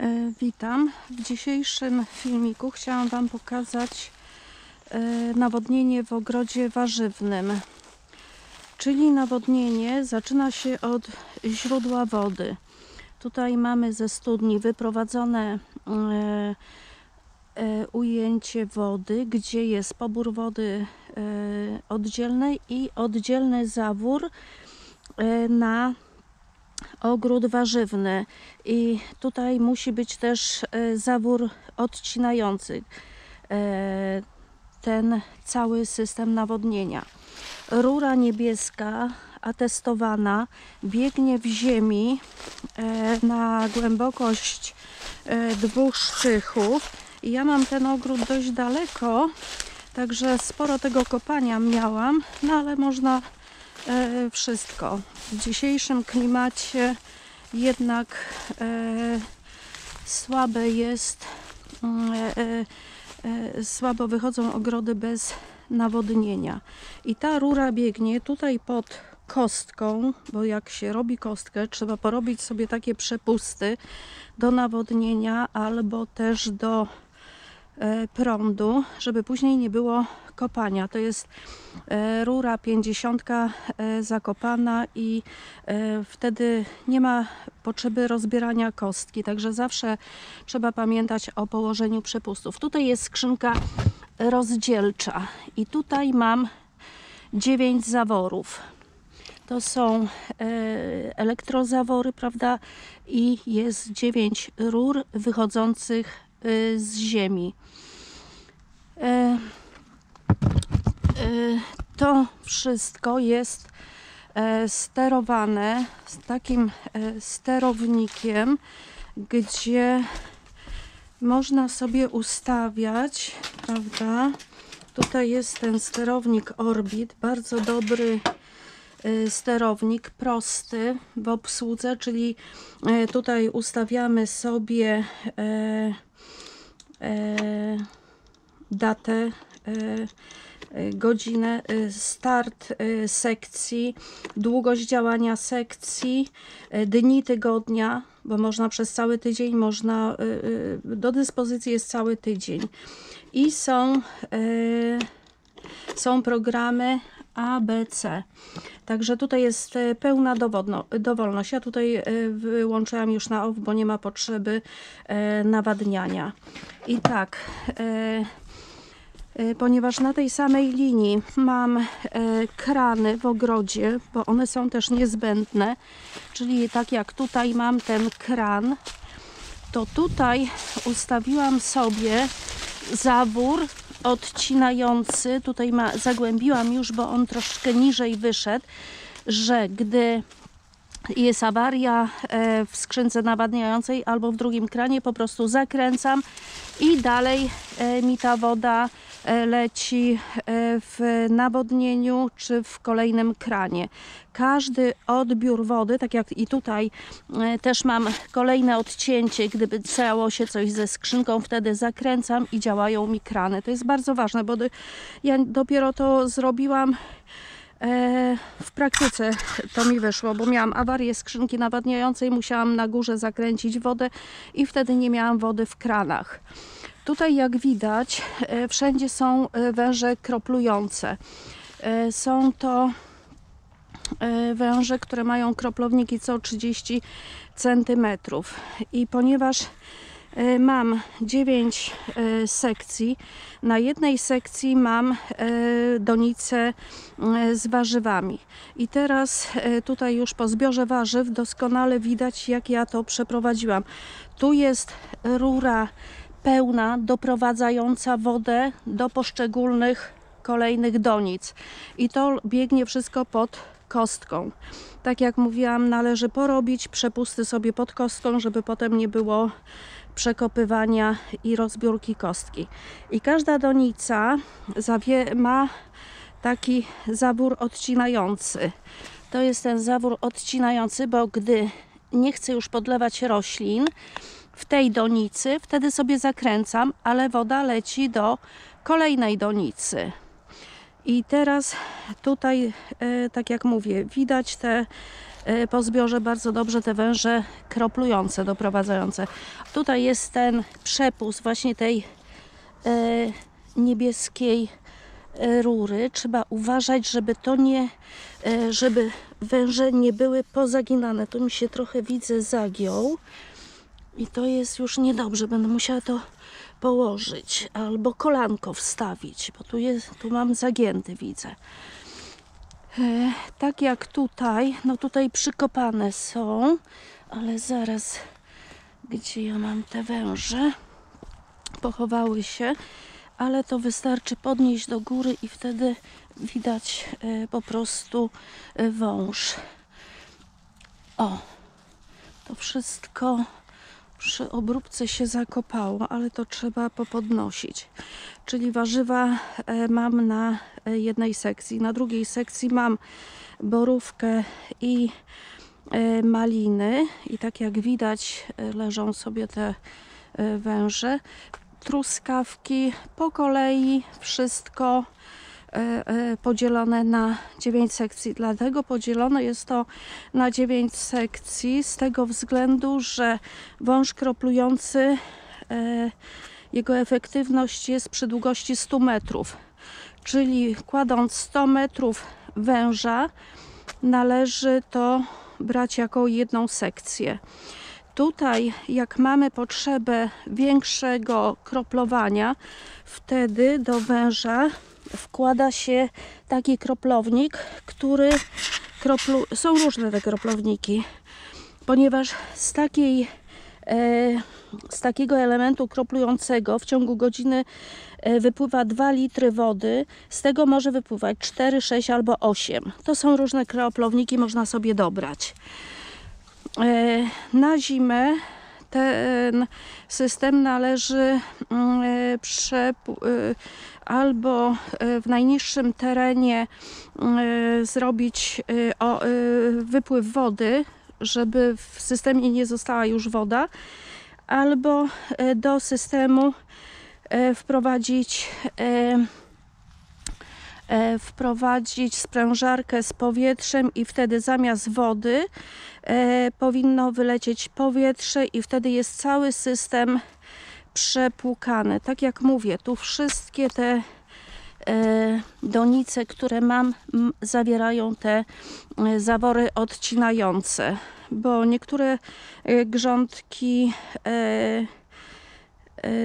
E, Witam. W dzisiejszym filmiku chciałam Wam pokazać e, nawodnienie w ogrodzie warzywnym. Czyli nawodnienie zaczyna się od źródła wody. Tutaj mamy ze studni wyprowadzone e, ujęcie wody, gdzie jest pobór wody oddzielnej i oddzielny zawór na ogród warzywny i tutaj musi być też e, zawór odcinający e, ten cały system nawodnienia. Rura niebieska atestowana biegnie w ziemi e, na głębokość dwóch szczychów. Ja mam ten ogród dość daleko, także sporo tego kopania miałam, no ale można e, wszystko. W dzisiejszym klimacie jednak e, słabe jest, mm, e, e, e, słabo wychodzą ogrody bez nawodnienia. I ta rura biegnie tutaj pod kostką, bo jak się robi kostkę, trzeba porobić sobie takie przepusty do nawodnienia albo też do prądu, żeby później nie było kopania. To jest e, rura 50 e, zakopana i e, wtedy nie ma potrzeby rozbierania kostki. Także zawsze trzeba pamiętać o położeniu przepustów. Tutaj jest skrzynka rozdzielcza i tutaj mam 9 zaworów. To są e, elektrozawory, prawda? I jest 9 rur wychodzących e, z ziemi. E, e, to wszystko jest e, sterowane z takim e, sterownikiem, gdzie można sobie ustawiać, prawda? Tutaj jest ten sterownik Orbit, bardzo dobry y, sterownik, prosty w obsłudze, czyli e, tutaj ustawiamy sobie e, e, datę, e, godzinę, e, start sekcji, długość działania sekcji, dni tygodnia, bo można przez cały tydzień, można, do dyspozycji jest cały tydzień. I są, są programy A, B, C. Także tutaj jest e, pełna dowodno, dowolność. Ja tutaj e, wyłączyłam już na off, bo nie ma potrzeby e, nawadniania. I tak, ponieważ na tej samej linii mam krany w ogrodzie, bo one są też niezbędne, czyli tak jak tutaj mam ten kran, to tutaj ustawiłam sobie zawór odcinający. Tutaj ma, zagłębiłam już, bo on troszkę niżej wyszedł, że gdy jest awaria e, w skrzynce nawadniającej albo w drugim kranie, po prostu zakręcam i dalej e, mi ta woda leci e, w nawodnieniu czy w kolejnym kranie. Każdy odbiór wody, tak jak i tutaj e, też mam kolejne odcięcie, gdyby stało się coś ze skrzynką, wtedy zakręcam i działają mi krany. To jest bardzo ważne, bo ja dopiero to zrobiłam E, w praktyce to mi wyszło, bo miałam awarię skrzynki nawadniającej, musiałam na górze zakręcić wodę i wtedy nie miałam wody w kranach. Tutaj jak widać e, wszędzie są e, węże kroplujące. E, Są to węże, które mają kroplowniki co 30 cm. I ponieważ mam 9 e, sekcji, na jednej sekcji mam donicę z warzywami. I teraz tutaj już po zbiorze warzyw doskonale widać, jak ja to przeprowadziłam. Tu jest rura pełna, doprowadzająca wodę do poszczególnych kolejnych donic. I to biegnie wszystko pod kostką. Tak jak mówiłam, należy porobić przepusty sobie pod kostką, żeby potem nie było przekopywania i rozbiórki kostki. I każda donica zawie- ma taki zawór odcinający. To jest ten zawór odcinający, bo gdy nie chcę już podlewać roślin w tej donicy, wtedy sobie zakręcam, ale woda leci do kolejnej donicy. I teraz tutaj, e, tak jak mówię, widać te e, po zbiorze bardzo dobrze te węże kroplujące, doprowadzające. Tutaj jest ten przepust właśnie tej e, niebieskiej rury. Trzeba uważać, żeby to nie, żeby węże nie były pozaginane. Tu mi się trochę widzę zagiął i to jest już niedobrze. Będę musiała to położyć albo kolanko wstawić, bo tu jest, tu mam zagięty widzę. E, tak jak tutaj, no tutaj przykopane są, ale zaraz, gdzie ja mam te węże? Pochowały się, ale to wystarczy podnieść do góry i wtedy widać e, po prostu e, wąż. O, to wszystko przy obróbce się zakopało, ale to trzeba popodnosić. Czyli warzywa e, mam na e, jednej sekcji, na drugiej sekcji mam borówkę i e, maliny i tak jak widać leżą sobie te węże. Truskawki po kolei wszystko podzielone na 9 sekcji. Dlatego podzielone jest to na 9 sekcji z tego względu, że wąż kroplujący e, jego efektywność jest przy długości 100 metrów. Czyli kładąc 100 metrów węża należy to brać jako jedną sekcję. Tutaj, jak mamy potrzebę większego kroplowania, wtedy do węża wkłada się taki kroplownik, który kroplu... są różne te kroplowniki, ponieważ z takiej e, z takiego elementu kroplującego w ciągu godziny e, wypływa 2 litry wody, z tego może wypływać 4, 6 albo 8. To są różne kroplownik, można sobie dobrać. E, Na zimę ten system należy mm, e, e, albo e, w najniższym terenie e, zrobić wypływ wody, żeby w systemie nie została już woda, albo do systemu wprowadzić wprowadzić sprężarkę z powietrzem i wtedy zamiast wody e, powinno wylecieć powietrze i wtedy jest cały system przepłukany. Tak jak mówię, tu wszystkie te e, donice, które mam, zawierają te e, zawory odcinające, bo niektóre e, grządki e, e,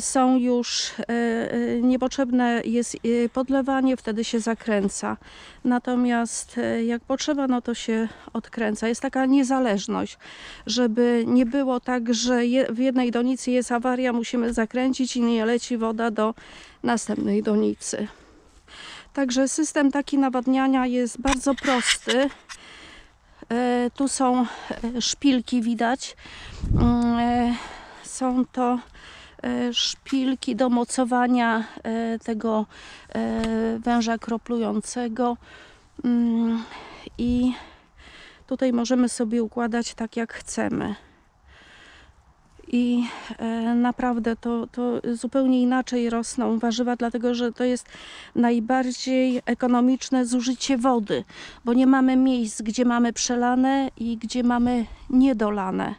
są już e, e, niepotrzebne jest podlewanie, wtedy się zakręca. Natomiast jak potrzeba, no to się odkręca. Jest taka niezależność, żeby nie było tak, że w jednej donicy jest awaria, musimy zakręcić i nie leci woda do następnej donicy. Także system taki nawadniania jest bardzo prosty. Tu są szpilki widać. Mm, Są to szpilki do mocowania e, tego e, węża kroplującego. Mm, I tutaj możemy sobie układać tak jak chcemy. I e, naprawdę to, to zupełnie inaczej rosną warzywa, dlatego że to jest najbardziej ekonomiczne zużycie wody, bo nie mamy miejsc, gdzie mamy przelane i gdzie mamy niedolane.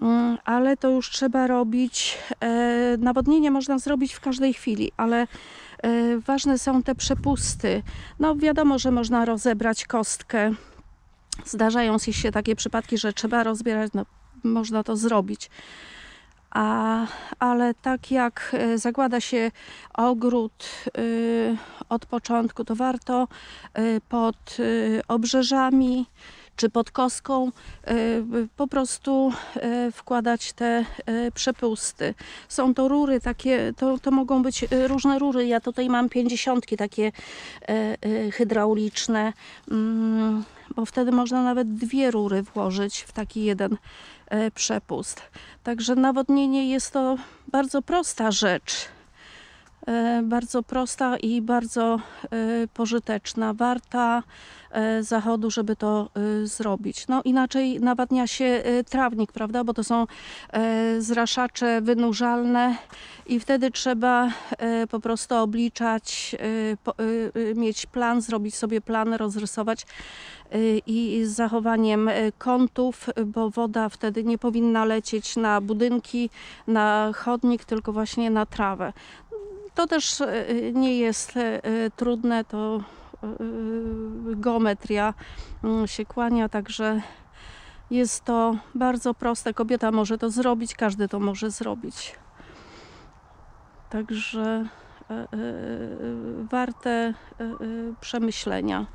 Mm, Ale to już trzeba robić. E, nawodnienie można zrobić w każdej chwili, ale e, ważne są te przepusty. No wiadomo, że można rozebrać kostkę. Zdarzają się takie przypadki, że trzeba rozbierać, no można to zrobić. A, ale tak jak e, zakłada się ogród y, od początku, to warto y, pod y, obrzeżami czy pod koską y, po prostu y, wkładać te y, przepusty. Są to rury takie, to, to mogą być różne rury. Ja tutaj mam pięćdziesiątki takie hydrauliczne, mm, bo wtedy można nawet dwie rury włożyć w taki jeden e, przepust. Także nawodnienie jest to bardzo prosta rzecz. E, bardzo prosta i bardzo e, pożyteczna, warta e, zachodu, żeby to zrobić. No inaczej nawadnia się trawnik, prawda, bo to są zraszacze wynurzalne i wtedy trzeba po prostu obliczać, mieć plan, zrobić sobie plan, rozrysować i z zachowaniem kątów, bo woda wtedy nie powinna lecieć na budynki, na chodnik, tylko właśnie na trawę. To też e, nie jest e, trudne, to e, geometria mm, się kłania, także jest to bardzo proste. Kobieta może to zrobić, każdy to może zrobić. Także warte przemyślenia.